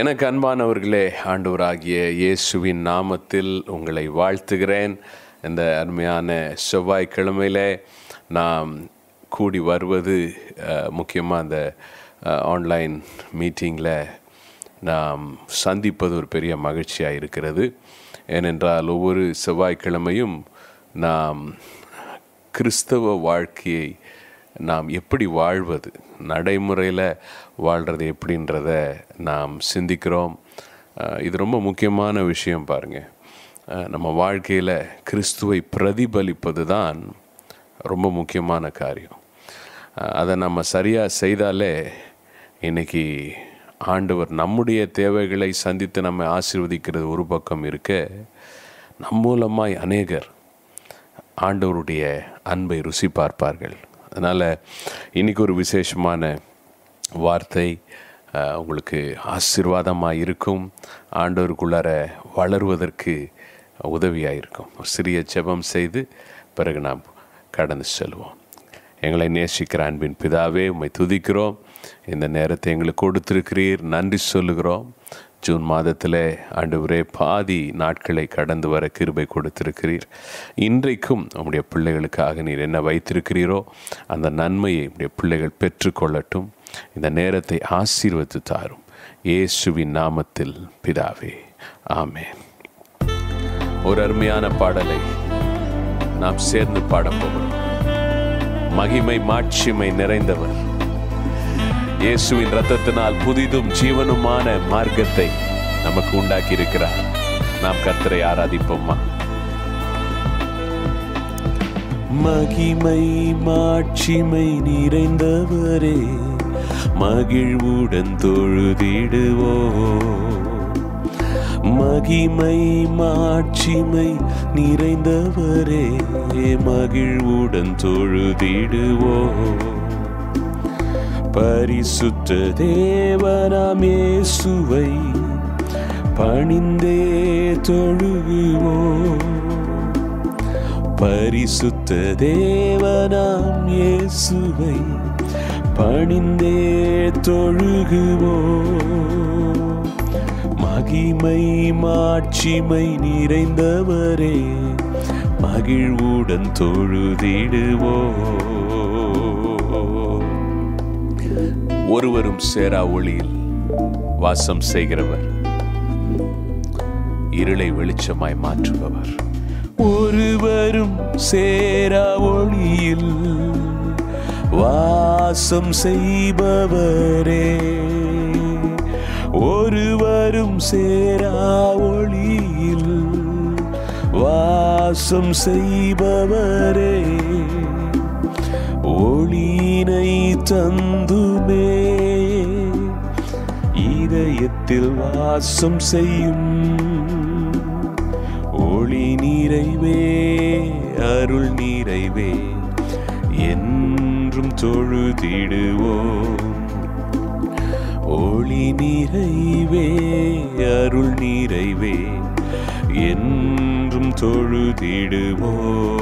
எனக்கு அன்பானவர்களே ஆண்டவராகிய இயேசுவின் நாமத்தில் உங்களை வாழ்த்துகிறேன். இந்த அருமையான செவ்வாய்க்கிழமையில் நாம் கூடி வருவது முக்கியமாக அந்த ஆன்லைன் மீட்டிங்கில் நாம் சந்திப்பது ஒரு பெரிய மகிழ்ச்சியாக இருக்கிறது. ஏனென்றால் ஒவ்வொரு செவ்வாய்க்கிழமையும் நாம் கிறிஸ்தவ வாழ்க்கையை நாம் எப்படி வாழ்வது நடைமுறையில் வாழ்கிறது எப்படின்றத நாம் சிந்திக்கிறோம். இது ரொம்ப முக்கியமான விஷயம் பாருங்கள் நம்ம வாழ்க்கையில் கிறிஸ்துவை பிரதிபலிப்பது தான் ரொம்ப முக்கியமான காரியம். அதை நம்ம சரியாக செய்தாலே இன்றைக்கி ஆண்டவர் நம்முடைய தேவைகளை சந்தித்து நம்மை ஆசீர்வதிக்கிறது ஒரு பக்கம் இருக்க நம் மூலமாய் அநேகர் ஆண்டவருடைய அன்பை ருசி பார்ப்பார்கள். அதனால் இன்றைக்கி ஒரு விசேஷமான வார்த்தை உங்களுக்கு ஆசீர்வாதமாக இருக்கும். ஆண்டோருக்குள்ளார வளருவதற்கு உதவியாக இருக்கும் ஒரு சிறிய ஜெபம் செய்து பிறகு நாம் கடந்து செல்வோம். எங்களை நேசிக்கிற அன்பின் பிதாவே உம்மை துதிக்கிறோம். இந்த நேரத்தை எங்களுக்கு கொடுத்துருக்கிறீர். நன்றி சொல்லுகிறோம். ஜூன் மாதத்தில் ஆண்டவரே பாதி நாட்களை கடந்து வர கிருபை கொடுத்திருக்கிறீர். இன்றைக்கும் உங்களுடைய பிள்ளைகளுக்காக நீர் என்ன வைத்திருக்கிறீரோ அந்த நன்மையை உடைய பிள்ளைகள் பெற்றுக்கொள்ளட்டும். இந்த நேரத்தை ஆசீர்வத்து தாரும். இயேசுவின் நாமத்தில் பிதாவே ஆமே ஒரு அருமையான பாடலை நாம் சேர்ந்து பாடப்போகிறோம் மகிமை மாட்சிமை நிறைந்தவர். இயேசுவின் ரத்தத்தினால் புதிதும் ஜீவனுமான மார்க்கத்தை நமக்கு உண்டாக்கி இருக்கிறார் நாம் கர்த்தரை ஆராதிப்போம்மா. மகிமை மாட்சிமை நிறைந்தவரே மகிழ்வுடன் தொழுதிடுவோ மகிமை மாட்சிமை நிறைந்தவரே மகிழ்வுடன் தொழுதிடுவோ பரிசுத்த தேவனாம் சுவை பணிந்தே தொழுகுவோ பரிசுத்த தேவனாம் இயேசுவை பணிந்தே தொழுகுவோ மகிமை மாட்சிமை நிறைந்தவரே மகிழ்வுடன் தொழுதிடுவோ ஒருவரும் சேரா ஒளியில் வாசம் செய்கிறவர். இருளை வெளிச்சமாய் மாற்றுபவர். ஒருவரும் சேரா ஒளியில் வாசம் செய்பவரே. ஒருவரும் சேரா ஒளியில் வாசம் செய்பவரே. ஒளியினை தந்துமே. இதயத்தில் வாசம் செய்யும் ஒளி நிறைவே அருள் நிறைவே. என்றும் தொழுதிடுவோம். ஒளி நிறைவே அருள் நிறைவே. என்றும் தொழுதிடுவோம்.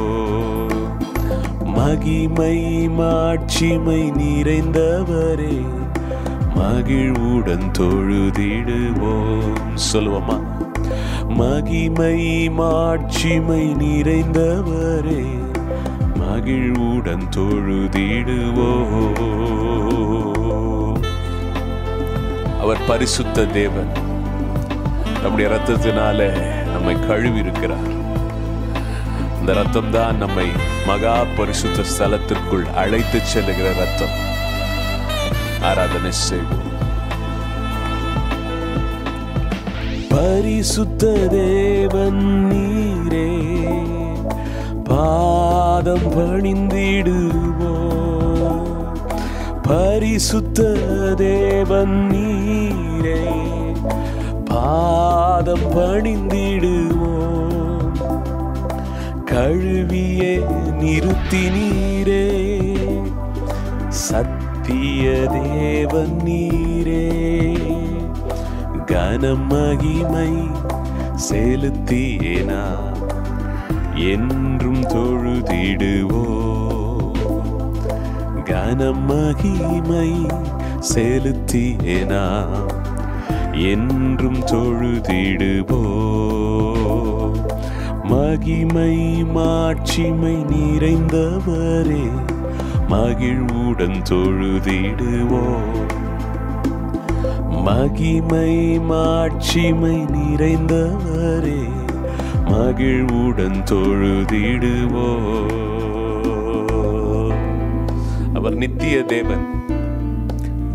மகிமை மாட்சிமை நிறைந்தவரே மகிழ்வுடன் தொழுதிடுவோம். சொல்லுவோமா மகிமை மாட்சிமை நிறைந்தவரே மகிழ்வுடன் தொழுதிடுவோம். அவர் பரிசுத்த தேவன் நம்முடைய ரத்தத்தினால நம்மை கழுவி இருக்கிறார் இந்த ரத்தம் தான் நம்மை மகா பரிசுத்த ஸ்தலத்திற்குள் அழைத்து செல்லுகிற ரத்தம். ஆராதனை செய்வோம். பரிசுத்த தேவன் நீரே பாதம் பணிந்திடுவோ பரிசுத்த தேவன் நீரே பாதம் பணிந்திடு கழுவியே நிறுத்தி நீரே. சத்திய தேவன் நீரே. கனம் மகிமை செலுத்தியேனா என்றும் தொழுதிடுவோ. கனம் மகிமை செலுத்தியேனா என்றும் தொழுதிடுவோ. மகிமை மாட்சிமை நிறைந்தவரே மகிழ்வுடன் தொழுதிடுவோம். மகிமை மாட்சிமை நிறைந்தவரே மகிழ்வுடன் தொழுதிடுவோ அவர் நித்திய தேவன்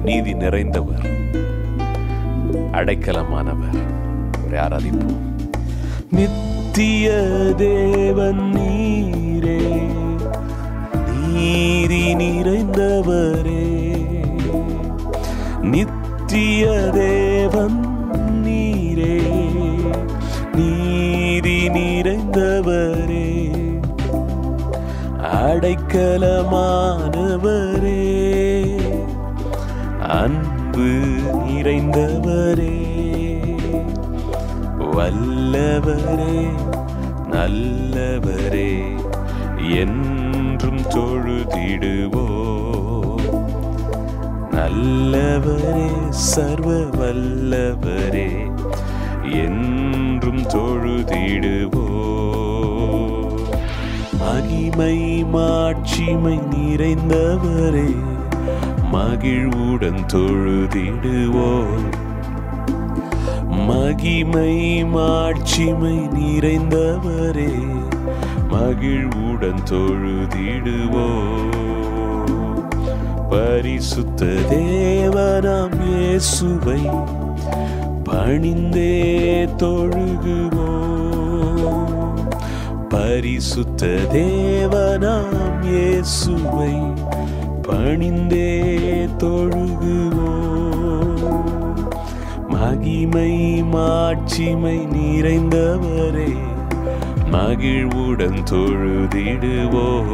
நீதி நிறைந்தவர் அடைக்கலமானவர். ஒரு ஆராதிப்போம். நித்திய தேவன் நீரே நீரி நிறைந்தவரே. நித்திய தேவன் நீரே நீதி நிறைந்தவரே. அடைக்கலமானவரே அன்பு நிறைந்தவரே. வல்ல நல்லவரே நல்லவரே என்றும் தொழுதிடுவோ. நல்லவரே சர்வ வல்லவரே என்றும் தொழுதிடுவோ. மகிமை மாட்சிமை நிறைந்தவரே மகிழ்வுடன் தொழுதிடுவோம். மகிமை மாட்சிமை நிறைந்தவரே மகிழ்வுடன் தொழுதிடுவோ. பரிசுத்த தேவனாம் இயேசுவை பணிந்தே தொழுகுவோ. பரிசுத்த தேவனாம் இயேசுவை பணிந்தே தொழுகுவோ. மகிமை மாட்சிமை நிறைந்தவரே மகிழ்வுடன் தொழுதிடுவோம்.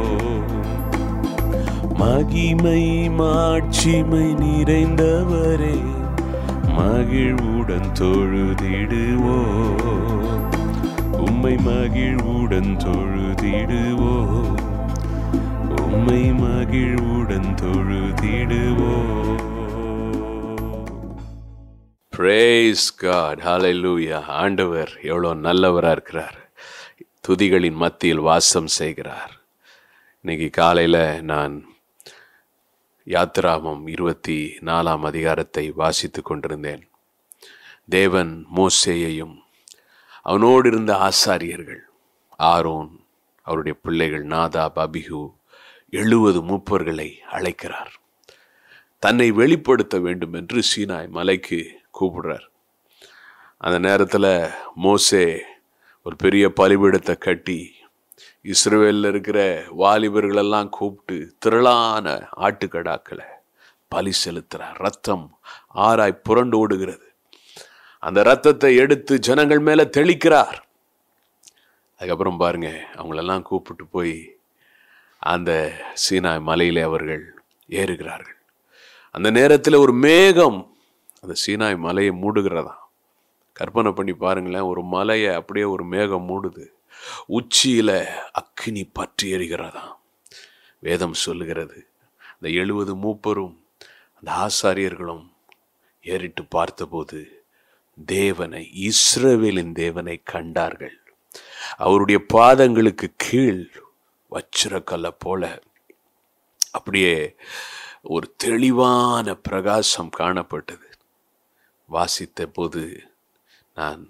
மகிமை மாட்சிமை நிறைந்தவரே மகிழ்வுடன் தொழுதிடுவோம். உம்மை மகிழ்வுடன் தொழுதிடுவோம். உம்மை மகிழ்வுடன் தொழுதிடுவோம். பிரேஸ் காட் லூயா ஆண்டவர் எவ்வளோ நல்லவராக இருக்கிறார். துதிகளின் மத்தியில் வாசம் செய்கிறார். இன்னைக்கு காலையில் நான் யாத்ராமம் இருபத்தி நாலாம் அதிகாரத்தை வாசித்து கொண்டிருந்தேன். தேவன் மோசேயையும் அவனோடு இருந்த ஆசாரியர்கள் ஆரோன் அவருடைய பிள்ளைகள் நாதா பபிஹு எழுபது மூப்பர்களை அழைக்கிறார். தன்னை வெளிப்படுத்த வேண்டும் என்று சீனாய் மலைக்கு கூப்பிடுறார். அந்த நேரத்தில் மோசே ஒரு பெரிய பலிபீடத்தை கட்டி இஸ்ரேலில் இருக்கிற வாலிபர்களெல்லாம் கூப்பிட்டு திரளான ஆட்டுக்கடாக்களை பலி செலுத்துகிறார் ரத்தம் ஆராய் புரண்டு ஓடுகிறது. அந்த ரத்தத்தை எடுத்து ஜனங்கள் மேலே தெளிக்கிறார். அதுக்கப்புறம் பாருங்க அவங்களெல்லாம் கூப்பிட்டு போய் அந்த சீனாய் மலையிலே அவர்கள் ஏறுகிறார்கள். அந்த நேரத்தில் ஒரு மேகம் அந்த சீனாய் மலையை மூடுகிறதா? கற்பனை பண்ணி பாருங்களேன் ஒரு மலையை அப்படியே ஒரு மேகம் மூடுது. உச்சியில் அக்கினி பற்றி எறிகிறதான் வேதம் சொல்லுகிறது அந்த எழுபது மூப்பரும் அந்த ஆசாரியர்களும் ஏறிட்டு பார்த்தபோது தேவனை இஸ்ரவேலின் தேவனை கண்டார்கள். அவருடைய பாதங்களுக்கு கீழ் வச்சிரக்கல்லை போல அப்படியே ஒரு தெளிவான பிரகாசம் காணப்பட்டது. வாசித்த போது நான்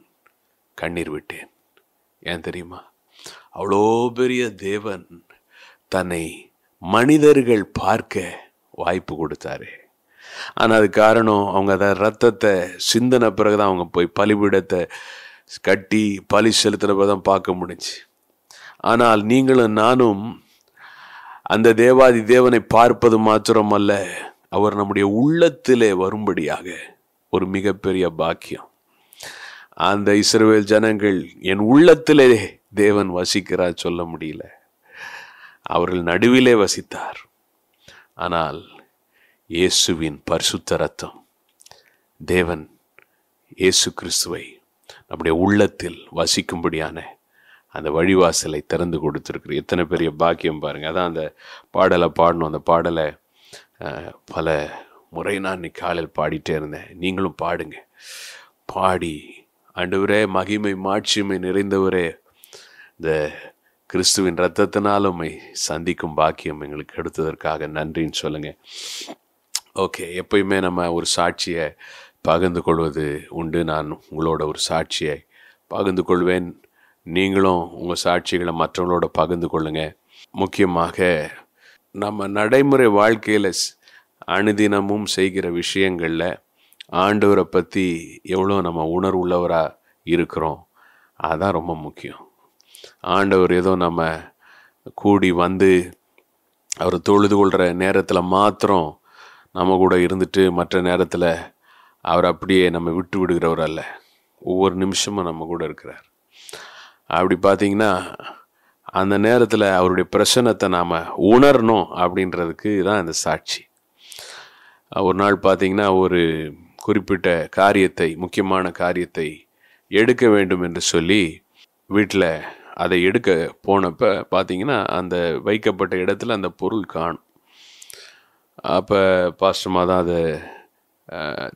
கண்ணீர் விட்டேன். ஏன் தெரியுமா? அவ்வளோ பெரிய தேவன் தன்னை மனிதர்கள் பார்க்க வாய்ப்பு கொடுத்தாரு. ஆனால் அது காரணம் அவங்க அதை ரத்தத்தை சிந்தன பிறகுதான் அவங்க போய் பலிபீடத்தை கட்டி பலி செலுத்தின பிறகு தான் பார்க்க முடிஞ்சு ஆனால் நீங்களும் நானும் அந்த தேவாதி தேவனை பார்ப்பது மாத்திரமல்ல அவர் நம்முடைய உள்ளத்திலே வரும்படியாக ஒரு மிகப்பெரிய பாக்கியம். அந்த இஸ்ரவேல் ஜனங்கள் என் உள்ளத்திலே தேவன் வசிக்கிறார் சொல்ல முடியல. அவர்கள் நடுவிலே வசித்தார். ஆனால் இயேசுவின் பரிசுத்த ரத்தம் தேவன் இயேசு கிறிஸ்துவை நம்முடைய உள்ளத்தில் வசிக்கும்படியான அந்த வழிவாசலை திறந்து கொடுத்துருக்குற எத்தனை பெரிய பாக்கியம் பாருங்கள் அதான் அந்த பாடலை பாடணும். அந்த பாடலை பல முறை நான் இன்னைக்கு காலையில் பாடிட்டே இருந்தேன். நீங்களும் பாடுங்க. பாடி. ஆண்டவரே மகிமை மாட்சிமை நிறைந்தவரே. இந்த கிறிஸ்துவின் இரத்தத்தினால் சந்திக்கும் பாக்கியம் எங்களுக்கு எடுத்ததற்காக நன்றின்னு சொல்லுங்க. ஓகே எப்பயுமே நம்ம ஒரு சாட்சியை பகிர்ந்து கொள்வது உண்டு. நான் உங்களோட ஒரு சாட்சியை பகிர்ந்து கொள்வேன். நீங்களும் உங்கள் சாட்சிகளை மற்றவங்களோட பகிர்ந்து கொள்ளுங்க. முக்கியமாக நம்ம நடைமுறை வாழ்க்கையில் அனுதினமும் செய்கிற விஷயங்களில் ஆண்டவரை பற்றி எவ்வளோ நம்ம உணர்வுள்ளவராக இருக்கிறோம். அதான் ரொம்ப முக்கியம். ஆண்டவர் ஏதோ நம்ம கூடி வந்து அவர் தொழுது கொள்கிற நேரத்தில் மாத்திரம் நம்ம கூட இருந்துட்டு மற்ற நேரத்தில் அவர் அப்படியே நம்ம விட்டு விடுகிறவர் அல்ல. ஒவ்வொரு நிமிஷமும் நம்ம கூட இருக்கிறார். அப்படி பார்த்தீங்கன்னா அந்த நேரத்தில் அவருடைய பிரச்சனத்தை நாம் உணரணும் அப்படின்றதுக்கு தான் இந்த சாட்சி. ஒரு நாள் பார்த்தீங்கன்னா ஒரு குறிப்பிட்ட காரியத்தை முக்கியமான காரியத்தை எடுக்க வேண்டும் என்று சொல்லி வீட்டில் அதை எடுக்க போனப்போ பார்த்தீங்கன்னா அந்த வைக்கப்பட்ட இடத்துல அந்த பொருள் காணும். அப்போ பாஸ்டமாக தான் அதை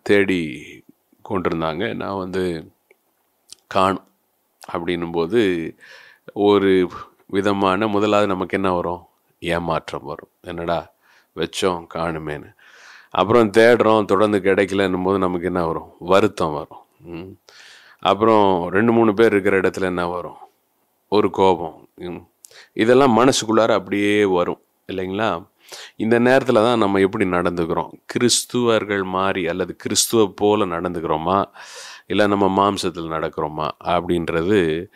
தேடி கொண்டிருந்தாங்க. நான் வந்து காணும் அப்படின்னும்போது ஒரு விதமான முதலாவது நமக்கு என்ன வரும்? ஏமாற்றம் வரும். என்னடா வச்சோம் காணுமேன்னு. அப்புறம் தேடுறோம் தொடர்ந்து கிடைக்கலன்னும் போது நமக்கு என்ன வரும்? வருத்தம் வரும். அப்புறம் ரெண்டு மூணு பேர் இருக்கிற இடத்துல என்ன வரும்? ஒரு கோபம். ம். இதெல்லாம் மனசுக்குள்ளார அப்படியே வரும் இல்லைங்களா? இந்த நேரத்தில் தான் நம்ம எப்படி நடந்துக்கிறோம்? கிறிஸ்துவர்கள் மாதிரி அல்லது கிறிஸ்துவ போல நடந்துக்கிறோமா? இல்லை நம்ம மாம்சத்தில் நடக்கிறோமா? அப்படின்றது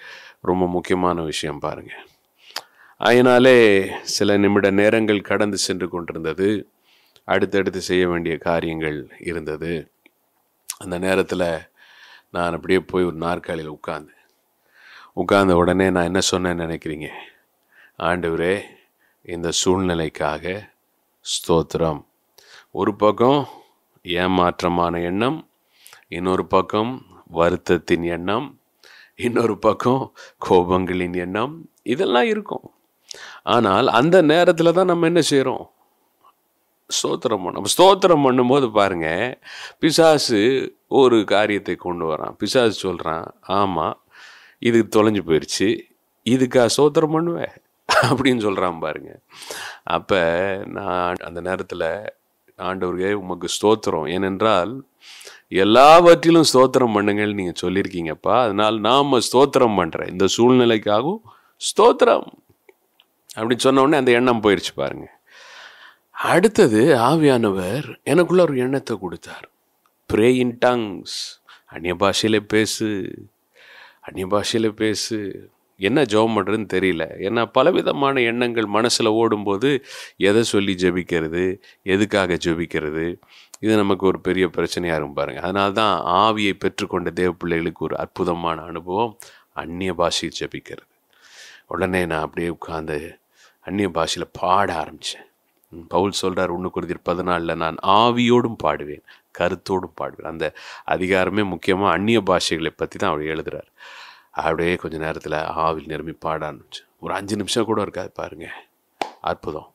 ரொம்ப முக்கியமான விஷயம் பாருங்கள் அதனாலே சில நிமிட நேரங்கள் கடந்து சென்று கொண்டிருந்தது. அடுத்தடுத்து செய்ய வேண்டிய காரியங்கள் இருந்தது. அந்த நேரத்தில் நான் அப்படியே போய் ஒரு நாற்காலியில் உட்காந்து உட்கார்ந்த உடனே நான் என்ன சொன்னேன்னு நினைக்கிறீங்க? ஆண்டவரே இந்த சூழ்நிலைக்காக ஸ்தோத்திரம். ஒரு பக்கம் ஏமாற்றமான எண்ணம் இன்னொரு பக்கம் வருத்தத்தின் எண்ணம் இன்னொரு பக்கம் கோபங்களின் எண்ணம் இதெல்லாம் இருக்கும். ஆனால் அந்த நேரத்தில் தான் நம்ம என்ன செய்கிறோம் ஸ்தோத்திரம் பண்ணோம். ஸ்தோத்திரம் பண்ணும்போது பாருங்கள் பிசாசு ஒரு காரியத்தை கொண்டு வரான். பிசாசு சொல்கிறான் ஆமாம் இது தொலைஞ்சு போயிடுச்சு இதுக்கா ஸ்தோத்திரம் பண்ணுவேன் அப்படின்னு சொல்கிறான் பாருங்க. அப்போ நான் அந்த நேரத்தில் ஆண்டவர்களே உமக்கு ஸ்தோத்திரம். ஏனென்றால் எல்லாவற்றிலும் ஸ்தோத்திரம் பண்ணுங்கள் நீங்கள் சொல்லியிருக்கீங்கப்பா. அதனால் நாம் ஸ்தோத்திரம் பண்ணுறேன் இந்த சூழ்நிலைக்காகவும் ஸ்தோத்திரம். அப்படின்னு சொன்ன உடனே அந்த எண்ணம் போயிடுச்சு பாருங்கள் அடுத்தது ஆவியானவர் எனக்குள்ள ஒரு எண்ணத்தை கொடுத்தார். ப்ரே இன் டங்ஸ் அந்நிய பாஷையில் பேசு. அந்நிய பாஷையில் பேசு. என்ன ஜெபம் பண்ணுறதுன்னு தெரியல. ஏன்னா பலவிதமான எண்ணங்கள் மனசில் ஓடும்போது எதை சொல்லி ஜெபிக்கிறது? எதுக்காக ஜெபிக்கிறது? இது நமக்கு ஒரு பெரிய பிரச்சனையாக இருக்கும் பாருங்கள் அதனால தான் ஆவியை பெற்றுக்கொண்ட தேவ பிள்ளைகளுக்கு ஒரு அற்புதமான அனுபவம் அந்நிய பாஷையை ஜெபிக்கிறது. உடனே நான் அப்படியே உட்காந்து அந்நிய பாஷையில் பாட ஆரம்பித்தேன் பவுல் சொல்கிறார் ஒன்று குருதிர் பதினாலில் நான் ஆவியோடும் பாடுவேன் கருத்தோடும் பாடுவேன். அந்த அதிகாரமே முக்கியமாக அந்நிய பாஷைகளை பற்றி தான் அவர் எழுதுகிறார் அப்படியே கொஞ்ச நேரத்தில் ஆவில் நிரம்பி பாட ஆரம்பிச்சு. ஒரு அஞ்சு நிமிஷம் கூட இருக்காது பாருங்க. அற்புதம்.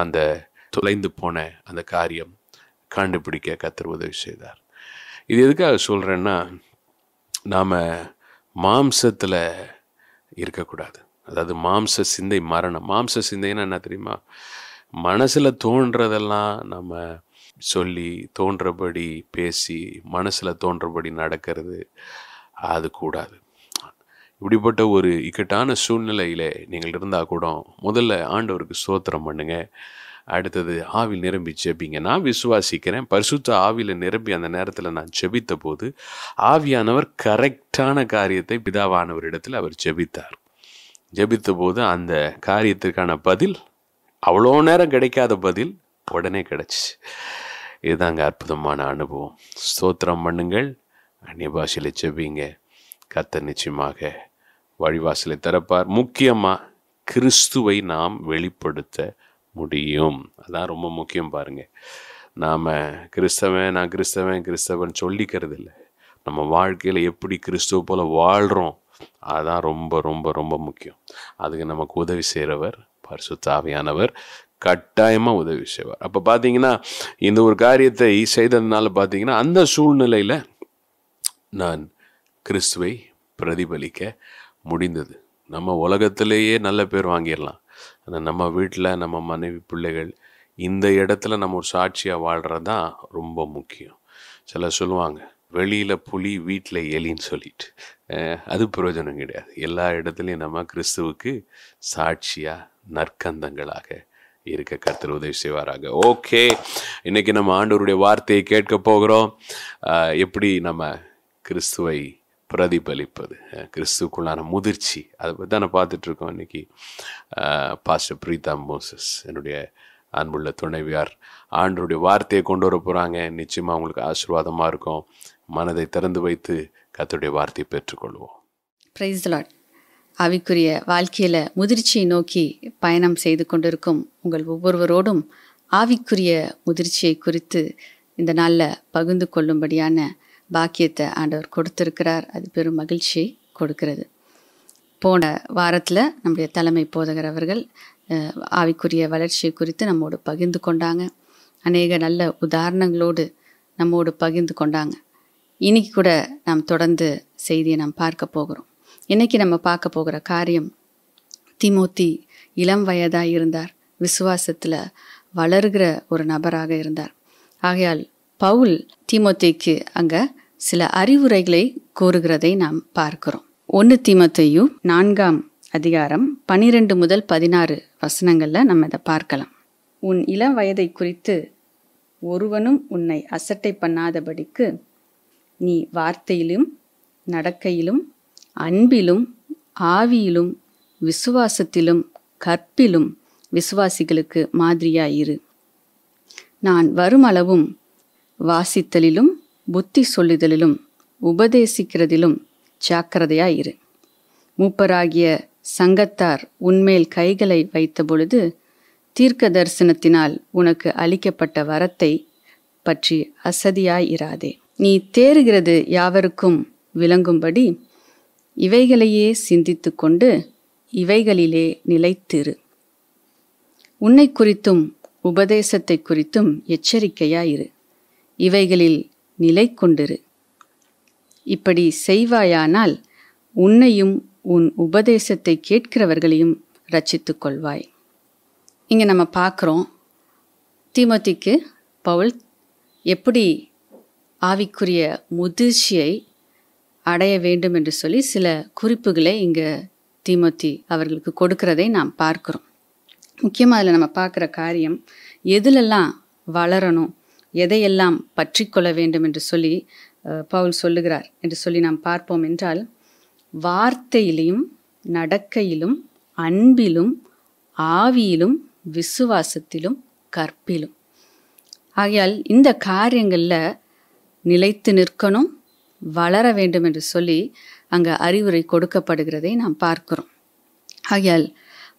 அந்த தொலைந்து போன அந்த காரியம் கண்டுபிடிக்க கத்தர் உதவி செய்தார். இது எதுக்காக சொல்கிறேன்னா நாம் மாம்சத்தில் இருக்கக்கூடாது. அதாவது மாம்ச சிந்தை மரணம். மாம்ச சிந்தைன்னா என்ன தெரியுமா? மனசில் தோன்றதெல்லாம் நம்ம சொல்லி தோன்றபடி பேசி மனசில் தோன்றபடி நடக்கிறது அது கூடாது. இப்படிப்பட்ட ஒரு இக்கட்டான சூழ்நிலையில் நீங்கள் இருந்தால் கூட முதல்ல ஆண்டவருக்கு சோத்திரம் பண்ணுங்க. அடுத்தது ஆவில் நிரம்பி ஜெபிங்க. நான் விசுவாசிக்கிறேன். பரிசுத்த ஆவியில் நிரம்பி அந்த நேரத்தில் நான் ஜெபித்த போது ஆவியானவர் கரெக்டான காரியத்தை பிதாவானவரிடத்தில் அவர் ஜெபித்தார். ஜெபித்த போது அந்த காரியத்திற்கான பதில் அவ்வளோ நேரம் கிடைக்காத பதில் உடனே கிடைச்சிச்சு. இதுதாங்க அற்புதமான அனுபவம். ஸ்தோத்திரம் பண்ணுங்கள். அந்நிய பாஷையில் கத்த நிச்சயமாக வழிவாசலை திறப்பார். முக்கியமாக கிறிஸ்துவை நாம் வெளிப்படுத்த முடியும். அதான் ரொம்ப முக்கியம் பாருங்கள் நாம் கிறிஸ்தவன் நான் கிறிஸ்தவன் கிறிஸ்தவன் சொல்லிக்கிறது இல்லை. நம்ம வாழ்க்கையில் எப்படி கிறிஸ்துவ போல் வாழ்கிறோம் அதுதான் ரொம்ப ரொம்ப ரொம்ப முக்கியம். அதுக்கு நமக்கு உதவி செய்கிறவர் பரிசுத்தாவியானவர் கட்டாயமாக உதவி செய்வார். அப்போ பார்த்தீங்கன்னா இந்த ஒரு காரியத்தை செய்ததுனால பார்த்தீங்கன்னா அந்த சூழ்நிலையில் நான் கிறிஸ்துவை பிரதிபலிக்க முடிந்தது. நம்ம உலகத்திலேயே நல்ல பேர் வாங்கிடலாம். ஆனால் நம்ம வீட்டில் நம்ம மனைவி பிள்ளைகள் இந்த இடத்துல நம்ம ஒரு சாட்சியாக வாழ்கிறது தான் ரொம்ப முக்கியம். சில சொல்லுவாங்க வெளியில் புலி வீட்டில் எலின்னு சொல்லிட்டு. அது பிரயோஜனம் கிடையாது. எல்லா இடத்துலையும் நம்ம கிறிஸ்துவுக்கு சாட்சியாக நற்கந்தங்களாக இருக்க கர்த்தர் உதவி செய்வாராக. ஓகே இன்னைக்கு நம்ம ஆண்டவருடைய வார்த்தையை கேட்க போகிறோம். எப்படி நம்ம கிறிஸ்துவை பிரதிபலிப்பது? கிறிஸ்துக்குள்ளான கிறிஸ்துவுக்குள்ளான முதிர்ச்சி. அதை பற்றி தானே பார்த்துட்டு இருக்கோம் இன்னைக்கு. பாஸ்டர் பிரீதா மோசஸ் என்னுடைய அன்புள்ள துணைவியார். ஆண்டவருடைய வார்த்தையை கொண்டு வர போகிறாங்க நிச்சயமாக அவங்களுக்கு ஆசீர்வாதமாக இருக்கும். மனதை திறந்து வைத்து கத்தருடைய வார்த்தையை பெற்றுக்கொள்வோம். பிரைஸ் லாட் ஆவிக்குரிய வாழ்க்கையில் முதிர்ச்சியை நோக்கி பயணம் செய்து கொண்டிருக்கும் உங்கள் ஒவ்வொருவரோடும் ஆவிக்குரிய முதிர்ச்சியை குறித்து இந்த நாளில் பகிர்ந்து கொள்ளும்படியான பாக்கியத்தை ஆண்டவர் கொடுத்திருக்கிறார். அது பெரும் மகிழ்ச்சியை கொடுக்கிறது. போன வாரத்தில் நம்முடைய தலைமை போதகர் அவர்கள் ஆவிக்குரிய வளர்ச்சியை குறித்து நம்மோடு பகிர்ந்து கொண்டாங்க. அநேக நல்ல உதாரணங்களோடு நம்மோடு பகிர்ந்து கொண்டாங்க. இன்னைக்கு கூட நாம் தொடர்ந்து செய்தியை நாம் பார்க்க போகிறோம். இன்னைக்கு நம்ம பார்க்க போகிற காரியம் திமோத்தி இளம் வயதாக இருந்தார். விசுவாசத்தில் வளர்கிற ஒரு நபராக இருந்தார். ஆகையால் பவுல் தீமோத்தேக்கு அங்கே சில அறிவுரைகளை கூறுகிறதை நாம் பார்க்கிறோம். ஒன்று தீமோத்தேயு நான்காம் அதிகாரம் பனிரெண்டு முதல் பதினாறு வசனங்களில் நம்ம இதை பார்க்கலாம். உன் இளம் வயதை குறித்து ஒருவனும் உன்னை அசட்டை பண்ணாதபடிக்கு நீ வார்த்தையிலும் நடக்கையிலும் அன்பிலும் ஆவியிலும் விசுவாசத்திலும் கற்பிலும் விசுவாசிகளுக்கு மாதிரியாயிரு. நான் வருமளவும் வாசித்தலிலும் புத்தி சொல்லுதலிலும் உபதேசிக்கிறதிலும் ஜாக்கிரதையாயிரு. மூப்பராகிய சங்கத்தார் உன்மேல் கைகளை வைத்தபொழுது தீர்க்க தரிசனத்தினால் உனக்கு அளிக்கப்பட்ட வரத்தை பற்றி அசதியாயிராதே. நீ தேறுகிறது யாவருக்கும் விளங்கும்படி இவைகளையே சிந்தித்து கொண்டு இவைகளிலே நிலைத்திரு. உன்னை குறித்தும் உபதேசத்தை குறித்தும் எச்சரிக்கையாயிரு. இவைகளில் நிலை கொண்டிரு இப்படி செய்வாயானால் உன்னையும் உன் உபதேசத்தை கேட்கிறவர்களையும் ரச்சித்து கொள்வாய் இங்கே நம்ம பார்க்குறோம் தீமோத்திக்கு பவுல் எப்படி ஆவிக்குரிய முதிர்ச்சியை அடைய வேண்டும் என்று சொல்லி சில குறிப்புகளை இங்கே தீமோத்தி அவர்களுக்கு கொடுக்கிறதை நாம் பார்க்குறோம். முக்கியமாக அதில் நம்ம பார்க்குற காரியம் எதிலெல்லாம் வளரணும் எதையெல்லாம் பற்றி கொள்ள வேண்டும் என்று சொல்லி பவுல் சொல்லுகிறார் என்று சொல்லி நாம் பார்ப்போம் என்றால் வார்த்தையிலும் நடக்கையிலும் அன்பிலும் ஆவியிலும் விசுவாசத்திலும் கற்பிலும். ஆகையால் இந்த காரியங்களில் நிலைத்து நிற்கணும் வளர வேண்டும் என்று சொல்லி அங்கே அறிவுரை கொடுக்கப்படுகிறதை நாம் பார்க்கிறோம். ஆகையால்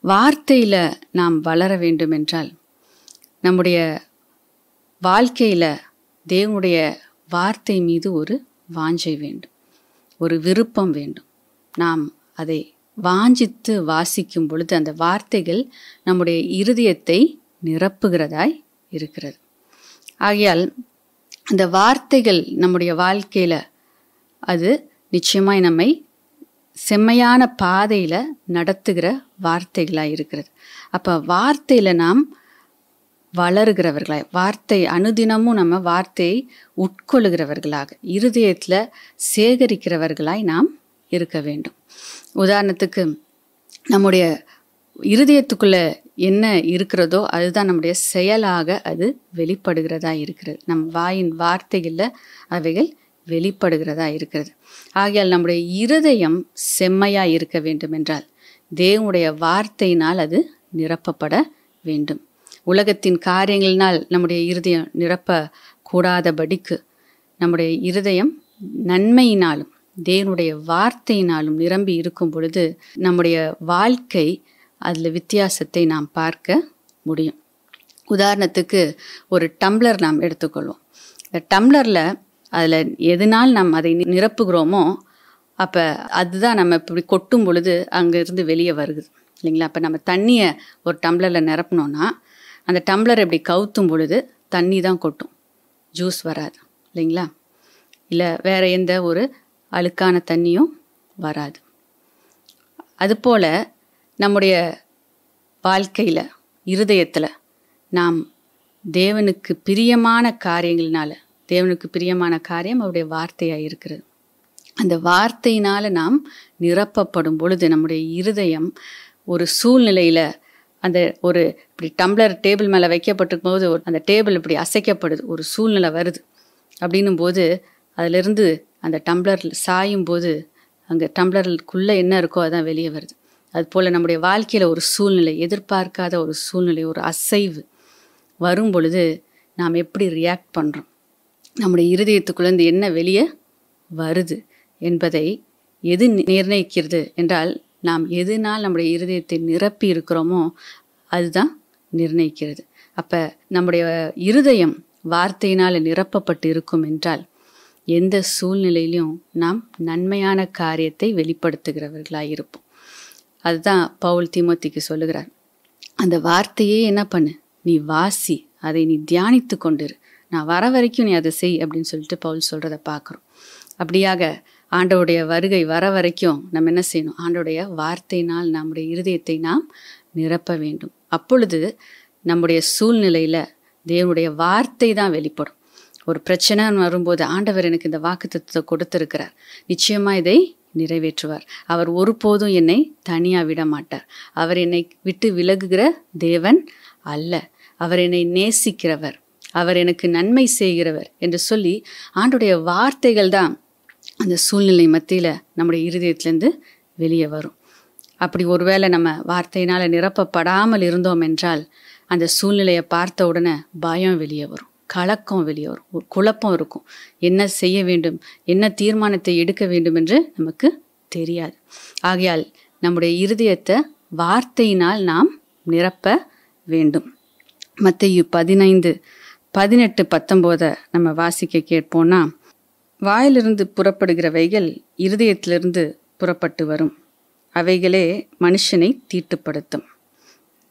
வார்த்தையில் நாம் வளர வேண்டும் என்றால் நம்முடைய வாழ்க்கையில் தேவனுடைய வார்த்தை மீது ஒரு வாஞ்சை வேண்டும். ஒரு விருப்பம் வேண்டும். நாம் அதை வாஞ்சித்து வாசிக்கும் பொழுது அந்த வார்த்தைகள் நம்முடைய இருதயத்தை நிரப்புகிறதாய் இருக்கிறது. ஆகையால் அந்த வார்த்தைகள் நம்முடைய வாழ்க்கையில் அது நிச்சயமாய் நம்மை செம்மையான பாதையில் நடத்துகிற வார்த்தைகளாக இருக்கிறது. அப்போ வார்த்தையில் நாம் வளருகிறவர்களாய் வார்த்தை அனுதினமும் நம்ம வார்த்தையை உட்கொள்ளுகிறவர்களாக இருதயத்தில் சேகரிக்கிறவர்களாய் நாம் இருக்க வேண்டும். உதாரணத்துக்கு நம்முடைய இருதயத்துக்குள்ள என்ன இருக்கிறதோ அதுதான் நம்முடைய செயலாக அது வெளிப்படுகிறதா இருக்கிறது. நம் வாயின் வார்த்தைகளில் அவைகள் வெளிப்படுகிறதா இருக்கிறது. ஆகையால் நம்முடைய இருதயம் செம்மையாக இருக்க வேண்டும் என்றால் தேவனுடைய வார்த்தையினால் அது நிரப்பப்பட வேண்டும். உலகத்தின் காரியங்களினால் நம்முடைய இருதயம் நிரப்பக்கூடாதபடிக்கு நம்முடைய இருதயம் நன்மையினாலும் தேவனுடைய வார்த்தையினாலும் நிரம்பி இருக்கும் பொழுது நம்முடைய வாழ்க்கை அதில் வித்தியாசத்தை நாம் பார்க்க முடியும். உதாரணத்துக்கு ஒரு டம்ளர் நாம் எடுத்துக்கொள்வோம். இந்த டம்ளரில் அதில் எதனால் நாம் அதை நி- நிரப்புகிறோமோ அப்போ அதுதான் நம்ம இப்படி கொட்டும் பொழுது அங்கேருந்து வெளியே வருது. இல்லைங்களா? அப்போ நம்ம தண்ணியை ஒரு டம்ளரில் நிரப்பினோன்னா அந்த டம்ளர் இப்படி கவுத்தும் பொழுது தண்ணி தான் கொட்டும். ஜூஸ் வராது. இல்லைங்களா? இல்லை வேறு எந்த ஒரு அழுக்கான தண்ணியும் வராது. அதுபோல் நம்முடைய வாழ்க்கையில் இருதயத்தில் நாம் தேவனுக்கு பிரியமான காரியங்களினால தேவனுக்கு பிரியமான காரியம் அவருடைய வார்த்தையாக இருக்கிறது. அந்த வார்த்தையினால் நாம் நிரப்பப்படும் பொழுது நம்முடைய இருதயம் ஒரு சூழ்நிலையில் அந்த ஒரு இப்படி டம்ளர் டேபிள் மேலே வைக்கப்பட்டிருக்கும் போது அந்த டேபிள் இப்படி அசைக்கப்படுது ஒரு சூழ்நிலை வருது. அப்படின்னும் போது அதிலிருந்து அந்த டம்ளர் சாயும் போது அங்கே டம்ளருக்குள்ளே என்ன இருக்கோ அதுதான் வெளியே வருது. அதுபோல் நம்முடைய வாழ்க்கையில் ஒரு சூழ்நிலை எதிர்பார்க்காத ஒரு சூழ்நிலை ஒரு அசைவு வரும் பொழுது நாம் எப்படி ரியாக்ட் பண்ணுறோம் நம்முடைய இருதயத்துக்குள்ளேருந்து என்ன வெளியே வருது என்பதை எது நிர்ணயிக்கிறது என்றால் நாம் எதுனால் நம்முடைய இருதயத்தை நிரப்பி இருக்கிறோமோ அதுதான் நிர்ணயிக்கிறது. அப்போ நம்முடைய இருதயம் வார்த்தையினால் நிரப்பப்பட்டு இருக்கும் என்றால் எந்த சூழ்நிலையிலும் நாம் நன்மையான காரியத்தை வெளிப்படுத்துகிறவர்களாக இருப்போம். அதுதான் பவுல் திமுத்திக்கு சொல்லுகிறார். அந்த வார்த்தையே என்ன பண்ணு? நீ வாசி அதை நீ தியானித்து கொண்டிரு. நான் வர வரைக்கும் நீ அதை செய் அப்படின்னு சொல்லிட்டு பவுல் சொல்கிறத பார்க்குறோம். அப்படியாக ஆண்டவுடைய வருகை வர வரைக்கும் நம்ம என்ன செய்யணும்? ஆண்டவுடைய வார்த்தையினால் நம்முடைய இருதயத்தை நாம் நிரப்ப வேண்டும். அப்பொழுது நம்முடைய சூழ்நிலையில் தேவனுடைய வார்த்தை தான் வெளிப்படும். ஒரு பிரச்சனைன்னு வரும்போது ஆண்டவர் எனக்கு இந்த வாக்குத்தத்தத்தை கொடுத்திருக்கிறார். நிச்சயமாக இதை நிறைவேற்றுவார். அவர் ஒருபோதும் என்னை தனியாக விட மாட்டார். அவர் என்னை விட்டு விலகுகிற தேவன் அல்ல. அவர் என்னை நேசிக்கிறவர். அவர் எனக்கு நன்மை செய்கிறவர் என்று சொல்லி ஆண்டுடைய வார்த்தைகள் தான் அந்த சூழ்நிலை மத்தியில் நம்முடைய இருதயத்திலேருந்து வெளியே வரும். அப்படி ஒருவேளை நம்ம வார்த்தையினால் நிரப்பப்படாமல் இருந்தோம் என்றால் அந்த சூழ்நிலையை பார்த்த உடனே பயம் வெளியே வரும். கலக்கம் வெளியே வரும். ஒரு குழப்பம் இருக்கும். என்ன செய்ய வேண்டும்? என்ன தீர்மானத்தை எடுக்க வேண்டும் என்று நமக்கு தெரியாது. ஆகையால் நம்முடைய இருதயத்தை வார்த்தையினால் நாம் நிரப்ப வேண்டும். மத்தேயு பதினைந்து பதினெட்டு பத்தொம்போதை நம்ம வாசிக்க கேட்போம்னா வாயிலிருந்து புறப்படுகிறவைகள் இருதயத்திலிருந்து புறப்பட்டு வரும். அவைகளே மனுஷனை தீட்டுப்படுத்தும்.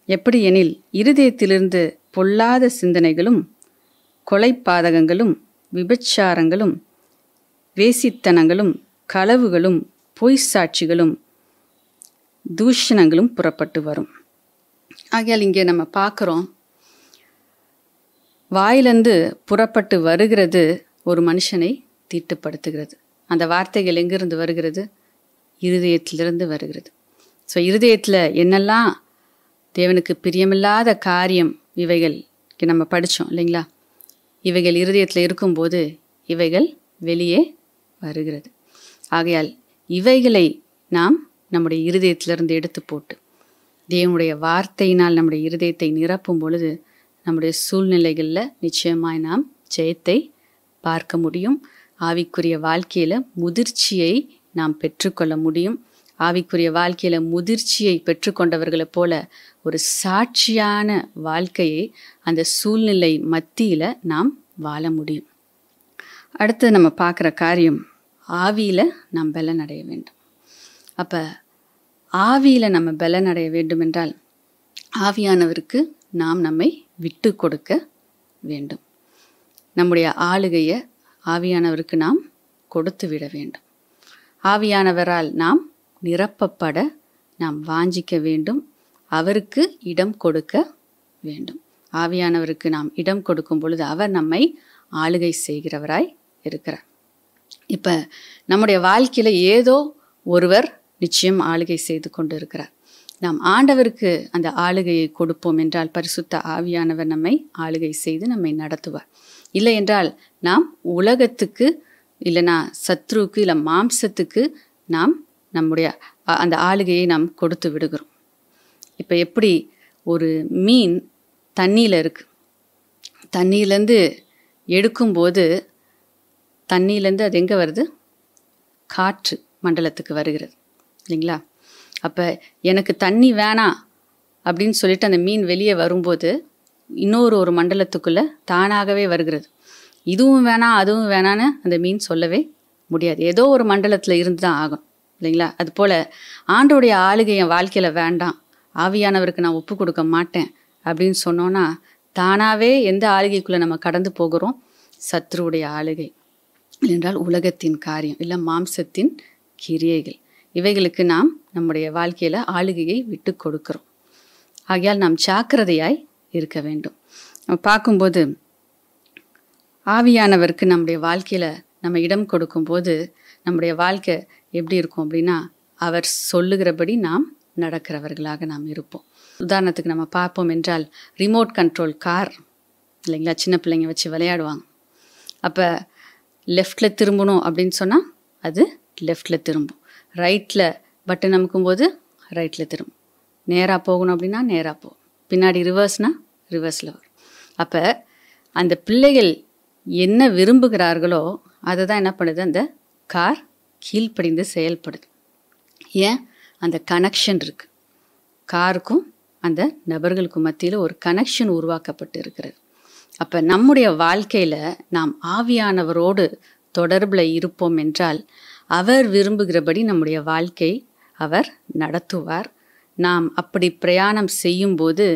எப்படி எனில் இருதயத்திலிருந்து பொல்லாத சிந்தனைகளும் கொலைப்பாதகங்களும் விபச்சாரங்களும் வேசித்தனங்களும் களவுகளும் பொய் சாட்சிகளும் தூஷணங்களும் புறப்பட்டு வரும். ஆகையால் இங்கே நம்ம பார்க்குறோம் வாயிலிருந்து புறப்பட்டு வருகிறது ஒரு மனுஷனை தீட்டுப்படுத்துகிறது. அந்த வார்த்தைகள் எங்கிருந்து வருகிறது? இருதயத்திலிருந்து வருகிறது. ஸோ இருதயத்தில் என்னெல்லாம் தேவனுக்கு பிரியமில்லாத காரியம் இவைகள் நம்ம படித்தோம் இல்லைங்களா? இவைகள் இருதயத்தில் இருக்கும்போது இவைகள் வெளியே வருகிறது. ஆகையால் இவைகளை நாம் நம்முடைய இருதயத்திலிருந்து எடுத்து போட்டு தேவனுடைய வார்த்தையினால் நம்முடைய இருதயத்தை நிரப்பும் பொழுது நம்முடைய சூழ்நிலைகளில் நிச்சயமாய் நாம் ஜெயத்தை பார்க்க முடியும். ஆவிக்குரிய வாழ்க்கையில் முதிர்ச்சியை நாம் பெற்றுக்கொள்ள முடியும். ஆவிக்குரிய வாழ்க்கையில் முதிர்ச்சியை பெற்றுக்கொண்டவர்களைப் போல ஒரு சாட்சியான வாழ்க்கையை அந்த சூழ்நிலை மத்தியில் நாம் வாழ முடியும். அடுத்து நம்ம பார்க்குற காரியம் ஆவியில் நாம் பலன் அடைய வேண்டும். அப்போ ஆவியில் நம்ம பலன் அடைய வேண்டும் என்றால் ஆவியானவருக்கு நாம் நம்மை விட்டு கொடுக்க வேண்டும். நம்முடைய ஆளுகையை ஆவியானவருக்கு நாம் கொடுத்து விட வேண்டும். ஆவியானவரால் நாம் நிரப்பப்பட நாம் வாஞ்சிக்க வேண்டும். அவருக்கு இடம் கொடுக்க வேண்டும். ஆவியானவருக்கு நாம் இடம் கொடுக்கும் பொழுது அவர் நம்மை ஆளுகை செய்கிறவராய் இருக்கிறார். இப்போ நம்முடைய வாழ்க்கையில் ஏதோ ஒருவர் நிச்சயம் ஆளுகை செய்து கொண்டு இருக்கிறார் நாம் ஆண்டவருக்கு அந்த ஆளுகையை கொடுப்போம் என்றால் பரிசுத்த ஆவியானவர் நம்மை ஆளுகை செய்து நம்மை நடத்துவார். இல்லை என்றால் நாம் உலகத்துக்கு இல்லைனா சத்ருவுக்கு இல்லை மாம்சத்துக்கு நாம் நம்முடைய அந்த ஆளுகையை நாம் கொடுத்து விடுகிறோம். இப்போ எப்படி ஒரு மீன் தண்ணியில் இருக்குது தண்ணியிலேருந்து எடுக்கும்போது தண்ணியிலேருந்து அது எங்கே வருது? காற்று மண்டலத்துக்கு வருகிறது. இல்லைங்களா? அப்போ எனக்கு தண்ணி வேணாம் அப்படின்னு சொல்லிட்டு அந்த மீன் வெளியே வரும்போது இன்னொரு ஒரு மண்டலத்துக்குள்ளே தானாகவே வருகிறது. இதுவும் வேணாம் அதுவும் வேணான்னு அந்த மீன் சொல்லவே முடியாது. ஏதோ ஒரு மண்டலத்தில் இருந்து தான் ஆகும். இல்லைங்களா? அதுபோல் ஆண்டோடைய ஆளுகை என் வாழ்க்கையில் வேண்டாம். ஆவியானவருக்கு நான் ஒப்பு கொடுக்க மாட்டேன் அப்படின்னு சொன்னோன்னா தானாகவே எந்த ஆளுகைக்குள்ளே நம்ம கடந்து போகிறோம்? சத்ருவுடைய ஆளுகை. என்றால் உலகத்தின் காரியம் இல்லை மாம்சத்தின் கிரியைகள். இவைகளுக்கு நாம் நம்முடைய வாழ்க்கையில் ஆளுகையை விட்டு கொடுக்கிறோம். ஆகையால் நாம் ஜாக்கிரதையாய் இருக்க வேண்டும். நம்ம பார்க்கும்போது ஆவியானவருக்கு நம்முடைய வாழ்க்கையில் நம்ம இடம் கொடுக்கும்போது நம்முடைய வாழ்க்கை எப்படி இருக்கும் அப்படின்னா அவர் சொல்லுகிறபடி நாம் நடக்கிறவர்களாக நாம் இருப்போம். உதாரணத்துக்கு நம்ம பார்ப்போம் என்றால் ரிமோட் கண்ட்ரோல் கார் இல்லைங்களா? சின்ன பிள்ளைங்க வச்சு விளையாடுவாங்க. அப்போ லெஃப்டில் திரும்பணும் அப்படின்னு சொன்னால் அது லெஃப்டில் திரும்பும். ரைட்டில் பட்டன் அமுக்கும்போது ரைட்டில் திரும்பும் நேராக போகணும் அப்படின்னா நேராக போகும் பின்னாடி ரிவர்ஸ்னால் ரிவர்ஸில் வரும். அப்போ அந்த பிள்ளைகள் என்ன விரும்புகிறார்களோ அதை தான் என்ன பண்ணுது? அந்த கார் கீழ்ப்படிந்து செயல்படுது. ஏன்? அந்த கனெக்ஷன் இருக்குது காருக்கும் அந்த நபர்களுக்கும் மத்தியில் ஒரு கனெக்ஷன் உருவாக்கப்பட்டு இருக்கிறது. அப்போ நம்முடைய வாழ்க்கையில் நாம் ஆவியானவரோடு தொடர்பில் இருப்போம் என்றால் அவர் விரும்புகிறபடி நம்முடைய வாழ்க்கை அவர் நடத்துவார். நாம் அப்படி பிரயாணம் செய்யும்போது